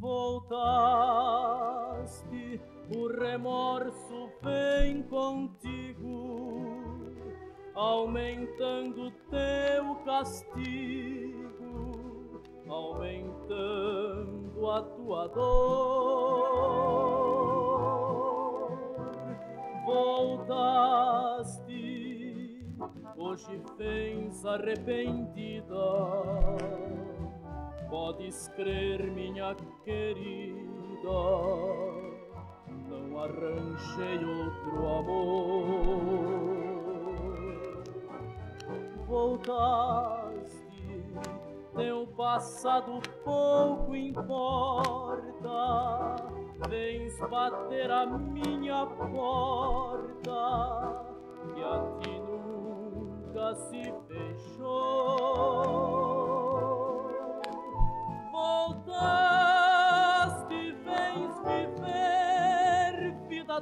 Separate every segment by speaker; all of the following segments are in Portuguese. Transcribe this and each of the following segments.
Speaker 1: Voltaste, o remorso vem contigo, aumentando teu castigo, aumentando a tua dor. Voltaste, hoje vens arrependida Podes crer, minha querida, não arranjei outro amor. Voltaste, teu passado pouco importa. Vens bater a minha porta,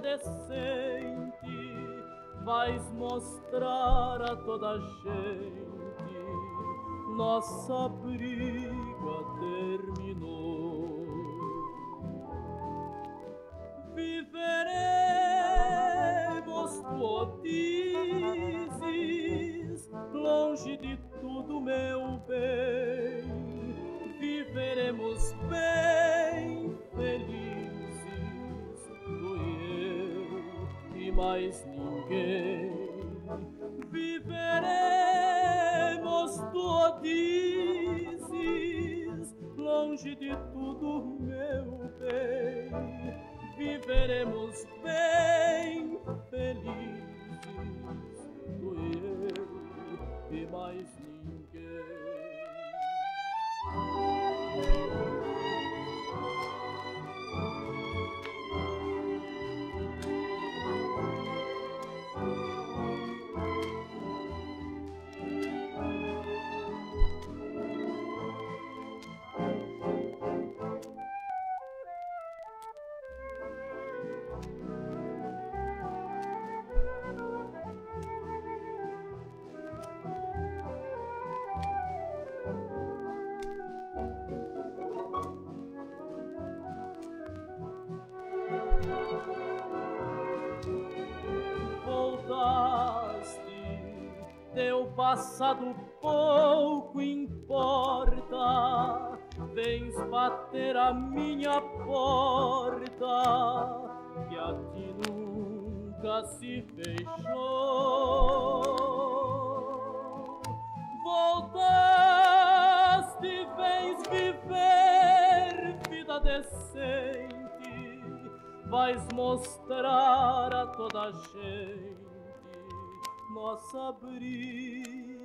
Speaker 1: decente, vais mostrar a toda gente. Nossa briga terminou. Viveremos, tu dizes, longe de tudo, meu bem. Viveremos bem mais ninguém. Viveremos, tu dizes, longe de tudo, meu bem. Viveremos bem felizes, passado pouco importa. Vens bater a minha porta, que a ti nunca se fechou. Voltaste, vens viver vida decente, vais mostrar a toda gente nossa briga